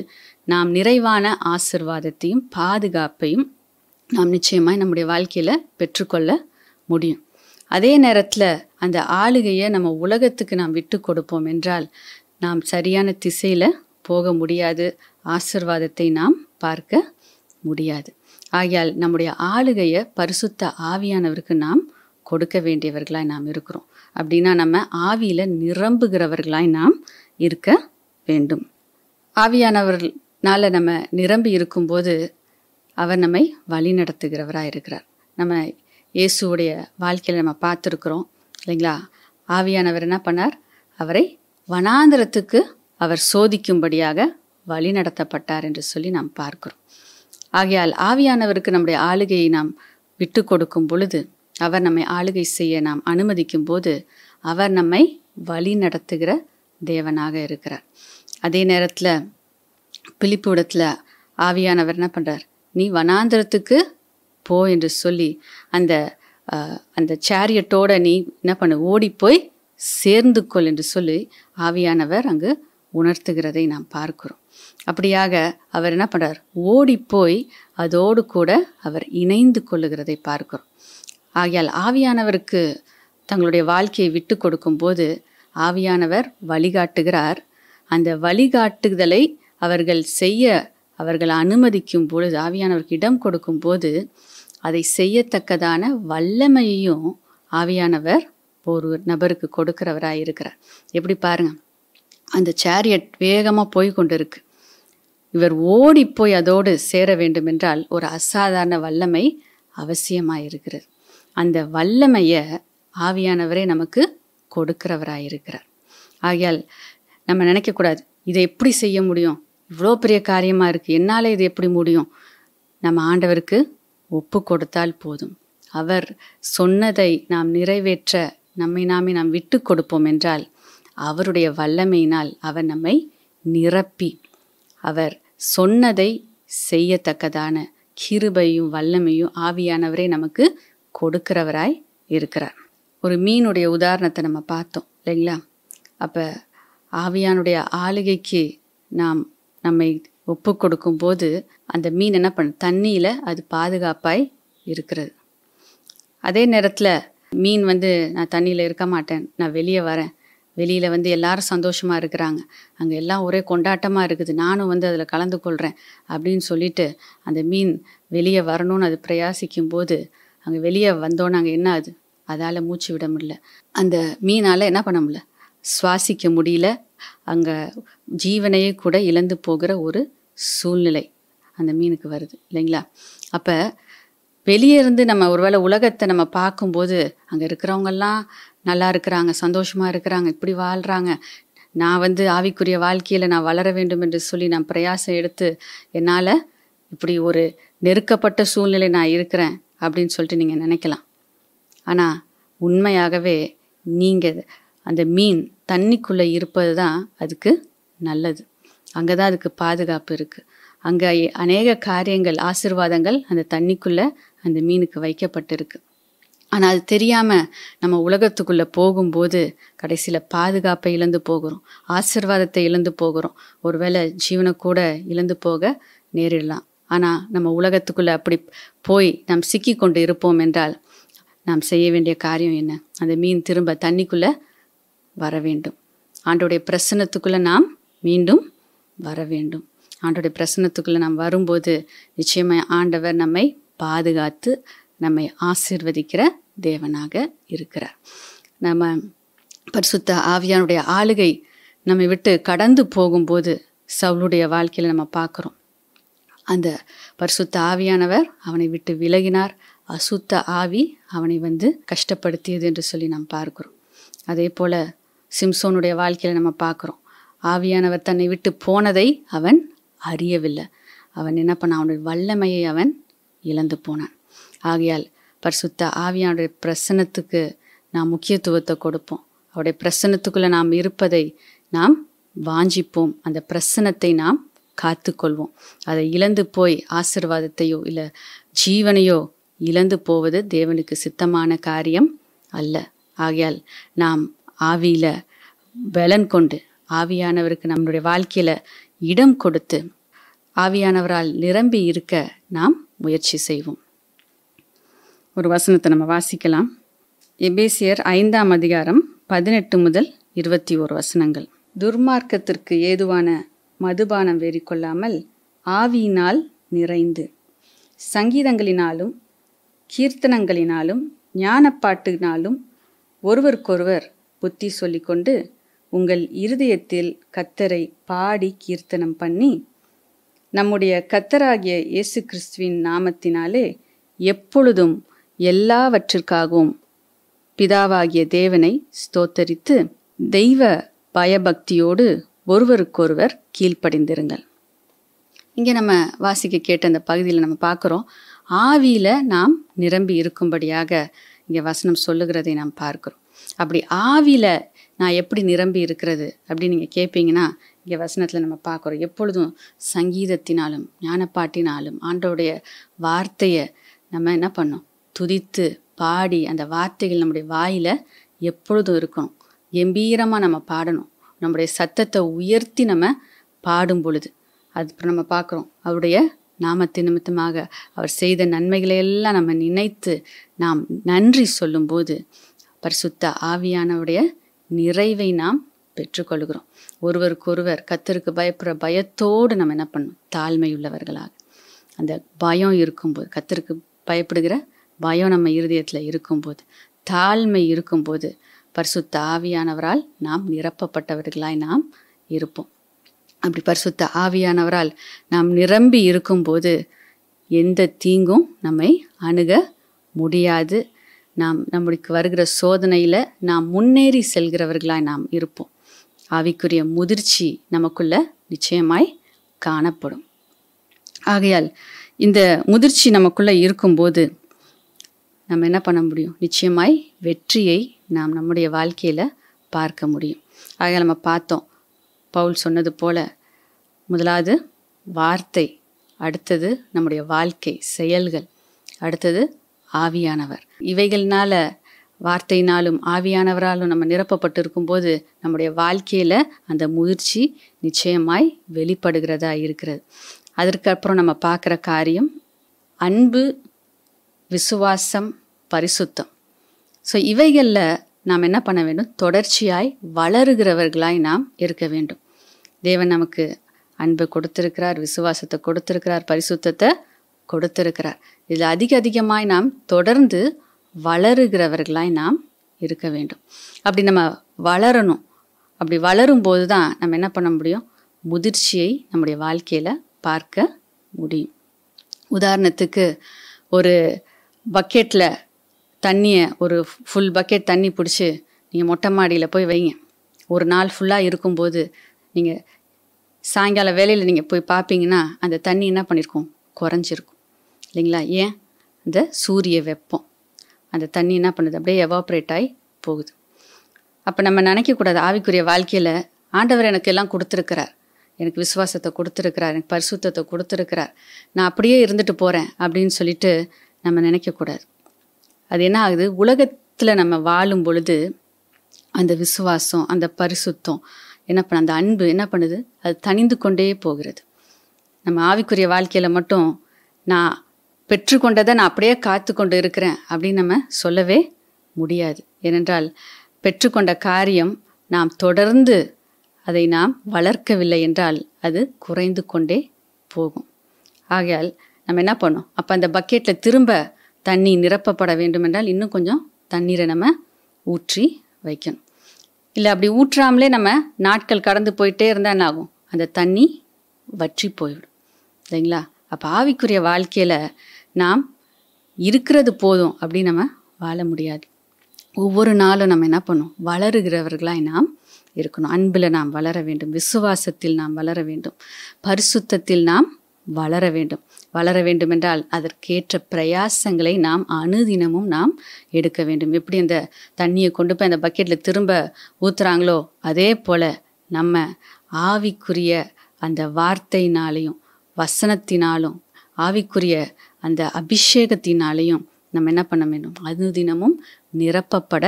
நாம் நிறைவான ஆசிர்வாதத்தையும் பாதுகாப்பையும் நாம் நிச்சயமாக நம்முடைய வாழ்க்கையில் பெற்றுக்கொள்ள முடியும். அதே நேரத்தில் அந்த ஆளுகையை நம்ம உலகத்துக்கு நாம் விட்டு கொடுப்போம் என்றால் நாம் சரியான திசையில் போக முடியாது. ஆசிர்வாதத்தை நாம் பார்க்க முடியாது. ஆகையால் நம்முடைய ஆளுகையை பரிசுத்த ஆவியானவருக்கு நாம் கொடுக்க வேண்டியவர்களாய் நாம் இருக்கிறோம். அப்படின்னா நம்ம ஆவியில் நிரம்புகிறவர்களாய் நாம் இருக்க வேண்டும். ஆவியானவர்னால நம்ம நிரம்பி இருக்கும்போது அவர் நம்மை வழி நடத்துகிறவராக இருக்கிறார். நம்ம இயேசுவுடைய வாழ்க்கையில் நம்ம பார்த்துருக்குறோம் இல்லைங்களா? ஆவியானவர் என்ன பண்ணார்? அவரை வனாந்திரத்துக்கு அவர் சோதிக்கும்படியாக வழி நடத்தப்பட்டார் என்று சொல்லி நாம் பார்க்கிறோம். ஆகையால் ஆவியானவருக்கு நம்முடைய ஆளுகையை நாம் விட்டு கொடுக்கும் பொழுது அவர் நம்மை ஆளுகை செய்ய நாம் அனுமதிக்கும் போது அவர் நம்மை வழி நடத்துகிற தேவனாக இருக்கிறார். அதே நேரத்தில் பிலிப்புடத்தில் ஆவியானவர் என்ன பண்ணுறார் நீ வனாந்திரத்துக்கு போ என்று சொல்லி அந்த அந்த சேரியட்டோட நீ என்ன பண்ணு? ஓடி போய் சேர்ந்து கொள் என்று சொல்லி ஆவியானவர் அங்கு உணர்த்துகிறதை நாம் பார்க்கிறோம். அப்படியாக அவர் என்ன பண்ணுறார் ஓடி போய் அதோடு கூட அவர் இணைந்து கொள்ளுகிறதை பார்க்கிறோம். ஆகையால் ஆவியானவருக்கு தங்களுடைய வாழ்க்கையை விட்டு கொடுக்கும்போது ஆவியானவர் வழிகாட்டுகிறார். அந்த வழிகாட்டுதலை அவர்கள் செய்ய அவர்கள் அனுமதிக்கும் பொழுது ஆவியானவருக்கு இடம் கொடுக்கும்போது அதை செய்யத்தக்கதான வல்லமையையும் ஆவியானவர் ஒரு நபருக்கு கொடுக்கிறவராக இருக்கிறார். எப்படி பாருங்க அந்த சேரியட் வேகமாக போய் கொண்டு இருக்கு இவர் ஓடி போய் அதோடு சேர வேண்டும் என்றால் ஒரு அசாதாரண வல்லமை அவசியமாக இருக்கிறது அந்த வல்லமையை ஆவியானவரே நமக்கு கொடுக்கிறவராயிருக்கிறார். ஆகையால் நம்ம நினைக்கக்கூடாது இதை எப்படி செய்ய முடியும்? இவ்வளோ பெரிய காரியமாக இருக்குது என்னால் இது எப்படி முடியும்? நம்ம ஆண்டவருக்கு ஒப்பு கொடுத்தால் போதும். அவர் சொன்னதை நாம் நிறைவேற்ற நம்மை நாமே நாம் விட்டு கொடுப்போம் என்றால் அவருடைய வல்லமையினால் அவர் நம்மை நிரப்பி அவர் சொன்னதை செய்யத்தக்கதான கிருபையும் வல்லமையும் ஆவியானவரே நமக்கு கொடுக்கிறவராய் இருக்கிறார். ஒரு மீனுடைய உதாரணத்தை நம்ம பார்த்தோம் இல்லைங்களா? அப்போ ஆவியானுடைய ஆளுகைக்கு நாம் நம்மை ஒப்பு கொடுக்கும்போது அந்த மீன் என்ன பண்ண தண்ணியில் அது பாதுகாப்பாய் இருக்கிறது. அதே நேரத்தில் மீன் வந்து நான் தண்ணியில் இருக்க மாட்டேன் நான் வெளியே வரேன். வெளியில் வந்து எல்லாரும் சந்தோஷமாக இருக்கிறாங்க. அங்கே எல்லாம் ஒரே கொண்டாட்டமாக இருக்குது. நானும் வந்து அதில் கலந்து கொள்கிறேன் அப்படின்னு சொல்லிட்டு அந்த மீன் வெளியே வரணும்னு அது பிரயாசிக்கும் போது அங்கே வெளியே வந்தோம் அங்கே என்ன அது அதால் மூச்சு விட முடியல. அந்த மீனால் என்ன பண்ண முடியல? சுவாசிக்க முடியல. அங்கே ஜீவனையே கூட இழந்து போகிற ஒரு சூழ்நிலை அந்த மீனுக்கு வருது இல்லைங்களா? அப்போ வெளியே இருந்து நம்ம ஒருவேளை உலகத்தை நம்ம பார்க்கும்போது அங்கே இருக்கிறவங்கெல்லாம் நல்லா இருக்கிறாங்க சந்தோஷமாக இருக்கிறாங்க இப்படி வாழ்கிறாங்க நான் வந்து ஆவிக்குரிய வாழ்க்கையில் நான் வளர வேண்டும் என்று சொல்லி நான் பிரயாசம் எடுத்து என்னால் இப்படி ஒரு நெருக்கப்பட்ட சூழ்நிலை நான் இருக்கிறேன். அப்படின்னு சொல்லிட்டு நீங்கள் நினைக்கலாம். ஆனால் உண்மையாகவே நீங்கள் அந்த மீன் தண்ணிக்குள்ளே இருப்பது தான் அதுக்கு நல்லது. அங்கே தான் அதுக்கு பாதுகாப்பு இருக்குது அங்கே அநேக காரியங்கள் ஆசிர்வாதங்கள் அந்த தண்ணிக்குள்ளே அந்த மீனுக்கு வைக்கப்பட்டிருக்கு. ஆனால் அது தெரியாமல் நம்ம உலகத்துக்குள்ளே போகும்போது கடைசியில் பாதுகாப்பை இழந்து போகிறோம். ஆசிர்வாதத்தை இழந்து போகிறோம். ஒருவேளை ஜீவனை கூட இழந்து போக நேரிடலாம். ஆனால் நம்ம உலகத்துக்குள்ளே அப்படி போய் நாம் சிக்கி கொண்டு இருப்போம் என்றால் நாம் செய்ய வேண்டிய காரியம் என்ன? அந்த மீன் திரும்ப தண்ணிக்குள்ளே வர வேண்டும். ஆண்டோடைய பிரசன்னத்துக்குள்ளே நாம் மீண்டும் வர வேண்டும். ஆண்டோடைய பிரசன்னத்துக்குள்ளே நாம் வரும்போது நிச்சயமாக ஆண்டவர் நம்மை பாதுகாத்து நம்மை ஆசிர்வதிக்கிற தேவனாக இருக்கிறார். நம்ம பரிசுத்த ஆவியானுடைய ஆளுகை நம்மை விட்டு கடந்து போகும்போது சவுளுடைய வாழ்க்கையில் நம்ம பார்க்குறோம். அந்த பரிசுத்த ஆவியானவர் அவனை விட்டு விலகினார். அசுத்த ஆவி அவனை வந்து கஷ்டப்படுத்தியது என்று சொல்லி நாம் பார்க்கிறோம். அதே போல் சிம்சோனுடைய வாழ்க்கையில் நம்ம பார்க்குறோம். ஆவியானவர் தன்னை விட்டு போனதை அவன் அறியவில்லை. அவன் என்ன பண்ணான்? அவனுடைய வல்லமையை அவன் இழந்து போனான். ஆகையால் பரிசுத்த ஆவியானுடைய பிரசன்னத்துக்கு நாம் முக்கியத்துவத்தை கொடுப்போம். அவருடைய பிரசன்னத்துக்குள்ளே நாம் இருப்பதை நாம் வாஞ்சிப்போம். அந்த பிரசன்னத்தை நாம் காத்துக்கொள்வோம். அதை இழந்து போய் ஆசிர்வாதத்தையோ இல்லை ஜீவனையோ இழந்து போவது தேவனுக்கு சித்தமான காரியம் அல்ல. ஆகையால் நாம் ஆவியில பலன் கொண்டு ஆவியானவருக்கு நம்மளுடைய வாழ்க்கையில இடம் கொடுத்து ஆவியானவரால் நிரம்பி இருக்க நாம் முயற்சி செய்வோம். ஒரு வசனத்தை நம்ம வாசிக்கலாம். எபேசியர் ஐந்தாம் அதிகாரம் பதினெட்டு முதல் இருபத்தி ஒரு வசனங்கள். துர்மார்க்கத்திற்கு ஏதுவான மதுபானம் வெறிக்கொள்ளாமல் ஆவியினால் நிறைந்து. சங்கீதங்களினாலும் கீர்த்தனங்களினாலும் ஞானப்பாட்டினாலும் ஒருவருக்கொருவர் புத்தி சொல்லிக்கொண்டு உங்கள் இருதயத்தில் கத்தரை பாடி கீர்த்தனம் பண்ணி நம்முடைய கத்தராகிய இயேசு கிறிஸ்துவின் நாமத்தினாலே எப்பொழுதும் எல்லாவற்றிற்காகவும் பிதாவாகிய தேவனை ஸ்தோத்தரித்து தெய்வ பயபக்தியோடு ஒருவருக்கொருவர் கீழ்ப்படிந்திருங்கள். இங்கே நம்ம வாசிக்க கேட்ட அந்த பகுதியில் நம்ம பார்க்குறோம் ஆவியில் நாம் நிரம்பி இருக்கும்படியாக இங்கே வசனம் சொல்லுகிறதை நாம் பார்க்குறோம். அப்படி ஆவியில் நான் எப்படி நிரம்பி இருக்கிறது அப்படின்னு நீங்கள் கேட்பீங்கன்னா இங்கே வசனத்தில் நம்ம பார்க்குறோம். எப்பொழுதும் சங்கீதத்தினாலும் ஞானப்பாட்டினாலும் ஆண்டோடைய வார்த்தையை நம்ம என்ன பண்ணோம்? துதித்து பாடி அந்த வார்த்தைகள் நம்முடைய வாயில் எப்பொழுதும் இருக்கணும் கம்பீரமாக நம்ம பாடணும். நம்முடைய சத்தத்தை உயர்த்தி நம்ம பாடும் பொழுது. அது நம்ம பார்க்குறோம் அவருடைய நாமத்து நிமித்தமாக அவர் செய்த நன்மைகளை எல்லாம் நம்ம நினைத்து நாம் நன்றி சொல்லும்போது பரிசுத்த ஆவியானவுடைய நிறைவை நாம் பெற்றுக்கொள்கிறோம். ஒருவருக்கொருவர் கத்தருக்கு பயப்படுற பயத்தோடு நம்ம என்ன பண்ணணும்? தாழ்மையுள்ளவர்களாக. அந்த பயம் இருக்கும்போது கத்தருக்கு பயப்படுகிற பயம் நம்ம இருதயத்தில் இருக்கும்போது தாழ்மை இருக்கும்போது பரிசுத்த ஆவியானவரால் நாம் நிரப்பப்பட்டவர்களாய் நாம் இருப்போம். அப்படி பரிசுத்த ஆவியானவரால் நாம் நிரம்பி இருக்கும்போது எந்த தீங்கும் நம்மை அணுக முடியாது. நாம் நம்மளுக்கு வருகிற சோதனையில் நாம் முன்னேறி செல்கிறவர்களாய் நாம் இருப்போம். ஆவிக்குரிய முதிர்ச்சி நமக்குள்ள நிச்சயமாய் காணப்படும். ஆகையால் இந்த முதிர்ச்சி நமக்குள்ள இருக்கும்போது நம்ம என்ன பண்ண முடியும்? நிச்சயமாய் வெற்றியை நாம் நம்முடைய வாழ்க்கையில் பார்க்க முடியும். ஆக நம்ம பார்த்தோம். பவுல் சொன்னது போல முதலாவது வார்த்தை அடுத்தது நம்முடைய வாழ்க்கை செயல்கள் அடுத்தது ஆவியானவர். இவைகள்னால வார்த்தையினாலும் ஆவியானவராலும் நம்ம நிரப்பப்பட்டு இருக்கும்போது நம்முடைய வாழ்க்கையில் அந்த முயற்சி நிச்சயமாய் வெளிப்படுகிறதா இருக்கிறது. அதற்கப்புறம் நம்ம பார்க்குற காரியம் அன்பு விசுவாசம் பரிசுத்தம். ஸோ இவைகளில் நாம் என்ன பண்ண வேண்டும்? தொடர்ச்சியாய் வளருகிறவர்களாய் நாம் இருக்க வேண்டும். தேவன் நமக்கு அன்பு கொடுத்திருக்கிறார் விசுவாசத்தை கொடுத்திருக்கிறார் பரிசுத்தத்தை கொடுத்திருக்கிறார். இதில் அதிக அதிகமாய் நாம் தொடர்ந்து வளருகிறவர்களாய் நாம் இருக்க வேண்டும். அப்படி நம்ம வளரணும். அப்படி வளரும்போது தான் நம்ம என்ன பண்ண முடியும்? முதிர்ச்சியை நம்முடைய வாழ்க்கையில் பார்க்க முடியும். உதாரணத்துக்கு ஒரு பக்கெட்டில் தண்ணியை ஒரு ஃபுல் பக்கெட் தண்ணி பிடிச்சி நீங்கள் மொட்டை மாடியில் போய் வைங்க. ஒரு நாள் ஃபுல்லாக இருக்கும்போது நீங்கள் சாயங்கால வேலையில் நீங்கள் போய் பார்ப்பீங்கன்னா அந்த தண்ணி என்ன பண்ணியிருக்கும் குறைஞ்சிருக்கும். இல்லைங்களா? ஏன்? இந்த சூரிய வெப்பம். அந்த தண்ணி என்ன பண்ணுது? அப்படியே எவாப்ரேட் ஆகி போகுது. அப்போ நம்ம நினைக்கக்கூடாது ஆவிக்குரிய வாழ்க்கையில் ஆண்டவர் எனக்கு எல்லாம் கொடுத்துருக்கிறார். எனக்கு விசுவாசத்தை கொடுத்துருக்கிறார் எனக்கு பரிசுத்தத்தை கொடுத்துருக்கிறார். நான் அப்படியே இருந்துட்டு போகிறேன் அப்படின்னு சொல்லிட்டு நம்ம நினைக்கக்கூடாது அது என்ன ஆகுது? உலகத்தில் நம்ம வாழும் பொழுது அந்த விசுவாசம் அந்த பரிசுத்தம் என்ன பண்ண அந்த அன்பு என்ன பண்ணுது? அது தணிந்து கொண்டே போகிறது. நம்ம ஆவிக்குரிய வாழ்க்கையில் மட்டும் நான் பெற்றுக்கொண்டதை நான் அப்படியே காத்து கொண்டு இருக்கிறேன் அப்படின்னு நம்ம சொல்லவே முடியாது. ஏனென்றால் பெற்றுக்கொண்ட காரியம் நாம் தொடர்ந்து அதை நாம் வளர்க்கவில்லை என்றால் அது குறைந்து கொண்டே போகும். ஆகையால் நம்ம என்ன பண்ணோம் அப்போ அந்த பக்கெட்டில் திரும்ப தண்ணி நிரப்பப்பட வேண்டுமென்றால் இன்னும் கொஞ்சம் தண்ணீரை நம்ம ஊற்றி வைக்கணும். இல்லை அப்படி ஊற்றாமலே நம்ம நாட்கள் கடந்து போயிட்டே இருந்தால் என்ன ஆகும்? அந்த தண்ணி வற்றி போய்விடும். சரிங்களா அப்போ ஆவிக்குரிய வாழ்க்கையில் நாம் இருக்கிறது போதும் அப்படின்னு நம்ம வாழ முடியாது. ஒவ்வொரு நாளும் நம்ம என்ன பண்ணும்? வளருகிறவர்களாய் நாம் இருக்கணும். அன்பில் நாம் வளர வேண்டும். விசுவாசத்தில் நாம் வளர வேண்டும். பரிசுத்தத்தில் நாம் வளர வேண்டும். வளர வேண்டுமென்றால் அதற்கேற்ற பிரயாசங்களை நாம் அணுதினமும் நாம் எடுக்க வேண்டும். எப்படி அந்த தண்ணியை கொண்டு போய் அந்த பக்கெட்டில் திரும்ப ஊத்துறாங்களோ அதே போல் நம்ம ஆவிக்குரிய அந்த வார்த்தையினாலையும் வசனத்தினாலும் ஆவிக்குரிய அந்த அபிஷேகத்தினாலையும் நம்ம என்ன பண்ண வேண்டும்? அனுதினமும் நிரப்பப்பட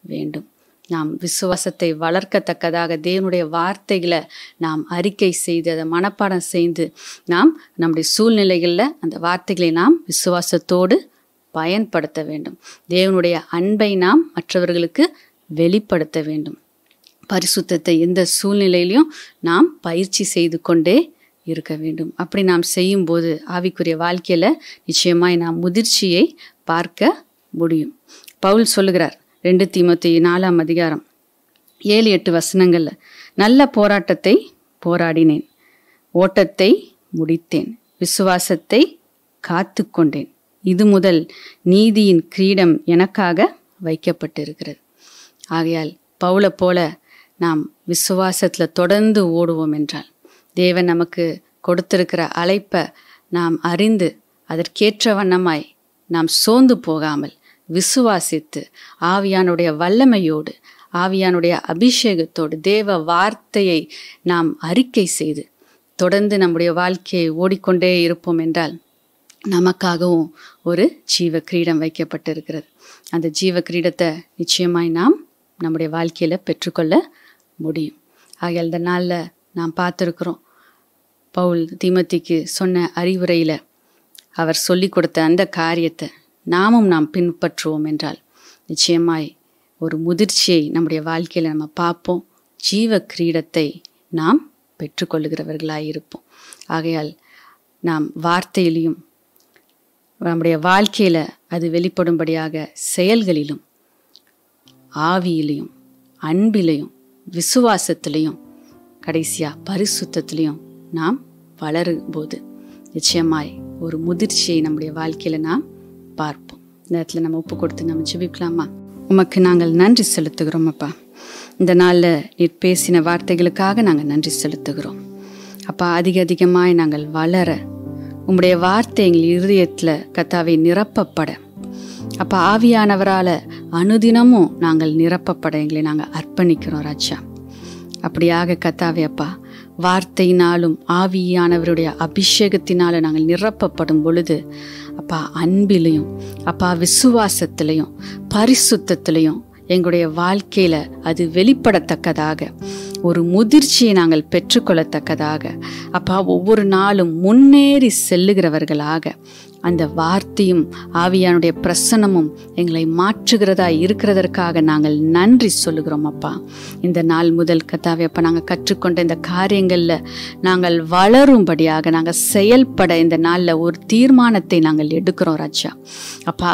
வேண்டும். நாம் விசுவாசத்தை வளர்க்கத்தக்கதாக தேவனுடைய வார்த்தைகளை நாம் அறிக்கை செய்து அதை மனப்பாடம் செய்து நாம் நம்முடைய சூழ்நிலைகளில் அந்த வார்த்தைகளை நாம் விசுவாசத்தோடு பயன்படுத்த வேண்டும். தேவனுடைய அன்பை நாம் மற்றவர்களுக்கு வெளிப்படுத்த வேண்டும். பரிசுத்தத்தை எந்த சூழ்நிலையிலையும் நாம் பயிற்சி செய்து கொண்டே இருக்க வேண்டும். அப்படி நாம் செய்யும்போது ஆவிக்குரிய வாழ்க்கையில் நிச்சயமாய் நாம் முதிர்ச்சியை பார்க்க முடியும். பவுல் சொல்லுகிறார் ரெண்டு தீமத்தி நாலாம் அதிகாரம். ஏழு எட்டு வசனங்கள்ல நல்ல போராட்டத்தை போராடினேன் ஓட்டத்தை முடித்தேன் விசுவாசத்தை காத்து கொண்டேன் இது முதல் நீதியின் கிரீடம் எனக்காக வைக்கப்பட்டிருக்கிறது. ஆகையால் பவுல போல நாம் விசுவாசத்தில் தொடர்ந்து ஓடுவோம் என்றால் தேவன் நமக்கு கொடுத்திருக்கிற அழைப்பை நாம் அறிந்து அதற்கேற்ற வண்ணமாய் நாம் சோர்ந்து போகாமல் விசுவாசித்து ஆவியானுடைய வல்லமையோடு ஆவியானுடைய அபிஷேகத்தோடு தேவ வார்த்தையை நாம் அறிக்கை செய்து தொடர்ந்து நம்முடைய வாழ்க்கையை ஓடிக்கொண்டே இருப்போம் என்றால் நமக்காகவும் ஒரு ஜீவ கிரீடம் வைக்கப்பட்டிருக்கிறது. அந்த ஜீவ கிரீடத்தை நிச்சயமாய் நாம் நம்முடைய வாழ்க்கையில் பெற்றுக்கொள்ள முடியும். ஆகிய அந்த நாளில் நாம் பார்த்துருக்குறோம் பவுல் திமத்திக்கு சொன்ன அறிவுரையில் அவர் சொல்லி கொடுத்த அந்த காரியத்தை நாமும் நாம் பின்பற்றுவோம் என்றால் நிச்சயமாய் ஒரு முதிர்ச்சியை நம்முடைய வாழ்க்கையில் நம்ம பார்ப்போம். ஜீவ கிரீடத்தை நாம் பெற்றுக்கொள்ளுகிறவர்களாய் இருப்போம். ஆகையால் நாம் வார்த்தையிலையும் நம்முடைய வாழ்க்கையில் அது வெளிப்படும்படியாக செயல்களிலும் ஆவியிலையும் அன்பிலையும் விசுவாசத்திலையும் கடைசியாக பரிசுத்தத்திலையும் நாம் வளரும்போது நிச்சயமாய் ஒரு முதிர்ச்சியை நம்முடைய வாழ்க்கையில் நாம் பார்ப்போம். இந்த இடத்துல நம்ம ஒப்பு கொடுத்து நம்ம ஜெபிக்கலாமா உமக்கு நாங்கள் நன்றி செலுத்துகிறோம் அப்பா. இந்த நாளில் நீர் பேசின வார்த்தைகளுக்காக நாங்கள் நன்றி செலுத்துகிறோம். அப்பா அதிக அதிகமாய் நாங்கள் வளர உம்முடைய வார்த்தை எங்கள் இருதயத்தில் கத்தாவை நிரப்பப்பட. அப்போ ஆவியானவரால் அனுதினமும் நாங்கள் நிரப்பப்பட எங்களை நாங்கள் அர்ப்பணிக்கிறோம் ராஜா. அப்படியாக கத்தாவே அப்பா வார்த்தையினாலும் ஆவியானவருடைய அபிஷேகத்தினால நாங்கள் நிரப்பப்படும் பொழுது அப்பா அன்பிலையும் அப்பா விசுவாசத்திலையும் பரிசுத்தத்திலையும் எங்களுடைய வாழ்க்கையில் அது வெளிப்படத்தக்கதாக ஒரு முதிர்ச்சியை நாங்கள் பெற்றுக்கொள்ளத்தக்கதாக அப்பா ஒவ்வொரு நாளும் முன்னேறி செல்லுகிறவர்களாக அந்த வார்த்தையும் ஆவியானுடைய பிரசனமும் எங்களை மாற்றுகிறதா இருக்கிறதற்காக நாங்கள் நன்றி சொல்லுகிறோம் அப்பா. இந்த நாள் முதல் கத்தாவே அப்போ நாங்கள் கற்றுக்கொண்ட இந்த காரியங்களில் நாங்கள் வளரும்படியாக நாங்கள் செயல்பட இந்த நாளில் ஒரு தீர்மானத்தை நாங்கள் எடுக்கிறோம் ராஜா. அப்பா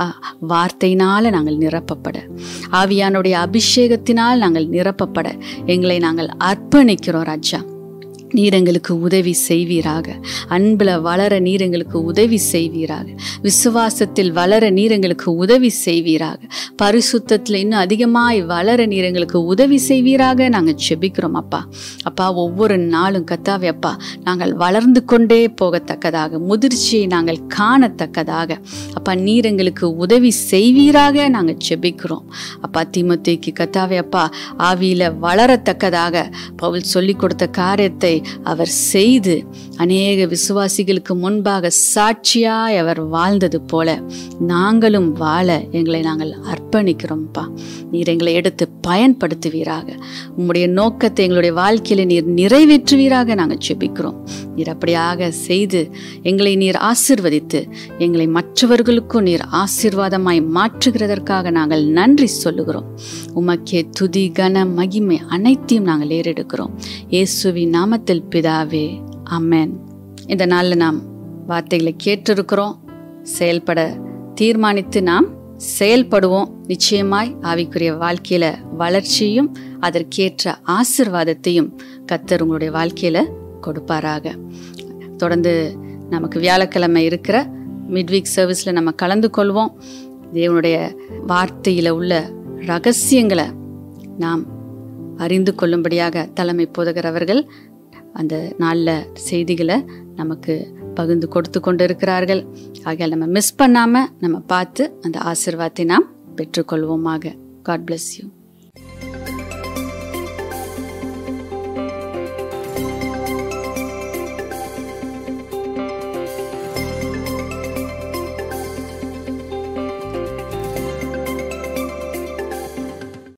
வார்த்தையினால் நாங்கள் நிரப்பப்பட. ஆவியானுடைய அபிஷேகத்தினால் நாங்கள் நிரப்பப்பட. எங்களை நாங்கள் அர்ப்பணிக்கிறோம் ராஜா. நீர் எங்களுக்கு உதவி செய்வீராக. அன்பில் வளர நீர் எங்களுக்கு உதவி செய்வீராக. விசுவாசத்தில் வளர நீர் எங்களுக்கு உதவி செய்வீராக. பரிசுத்தத்தில் இன்னும் அதிகமாய் வளர நீர் எங்களுக்கு உதவி செய்வீராக நாங்கள் செபிக்கிறோம் அப்பா. அப்பா ஒவ்வொரு நாளும் கத்தாவே அப்பா நாங்கள் வளர்ந்து கொண்டே போகத்தக்கதாக முதிர்ச்சியை நாங்கள் காணத்தக்கதாக அப்பா நீர் எங்களுக்கு உதவி செய்வீராக நாங்கள் செபிக்கிறோம். அப்பா திமுத்தைக்கு கத்தாவே அப்பா ஆவியில் வளரத்தக்கதாக பவுல் சொல்லி கொடுத்த காரியத்தை அவர் செய்து அநேக விசுவாசிகளுக்கு முன்பாக சாட்சியாய் அவர் வாழ்ந்தது போல நாங்களும் வாழ எங்களை நாங்கள் அர்ப்பணிக்கிறோம்ப்பா. நீர் எங்களை எடுத்து பயன்படுத்துவீராக. உம்முடைய நோக்கத்தை எங்களுடைய வாழ்க்கையில நீர் நிறைவேற்றுவீராக நாங்கள் செபிக்கிறோம் நீர் அப்படியாக செய்து எங்களை நீர் ஆசிர்வதித்து எங்களை மற்றவர்களுக்கும் நீர் ஆசீர்வாதமாய் மாற்றுகிறதற்காக நாங்கள் நன்றி சொல்லுகிறோம். உமக்கே துதி கன மகிமை அனைத்தையும் நாங்கள் ஏறெடுக்கிறோம். இயேசுவி நாமத்தில் பிதாவே அமேன் இந்த நாளில் நாம் வார்த்தைகளை கேட்டிருக்கிறோம். செயல்பட தீர்மானித்து நாம் செயல்படுவோம். நிச்சயமாய் ஆவிக்குரிய வாழ்க்கையில வளர்ச்சியும் அதற்கேற்ற ஆசிர்வாதத்தையும் கத்தர் உங்களுடைய வாழ்க்கையில கொடுப்பாராக. தொடர்ந்து நமக்கு வியாழக்கிழமை இருக்கிற மிட்வீக் சர்வீஸில் நம்ம கலந்து கொள்வோம். தேவனுடைய வார்த்தையில் உள்ள ரகசியங்களை நாம் அறிந்து கொள்ளும்படியாக தலைமை போதகர் அவர்கள் அந்த நாளில் செய்திகளை நமக்கு பகிர்ந்து கொடுத்து கொண்டு இருக்கிறார்கள் ஆகையால் நம்ம மிஸ் பண்ணாமல் நம்ம பார்த்து அந்த ஆசிர்வாதத்தை நாம் பெற்றுக்கொள்வோமாக. God bless you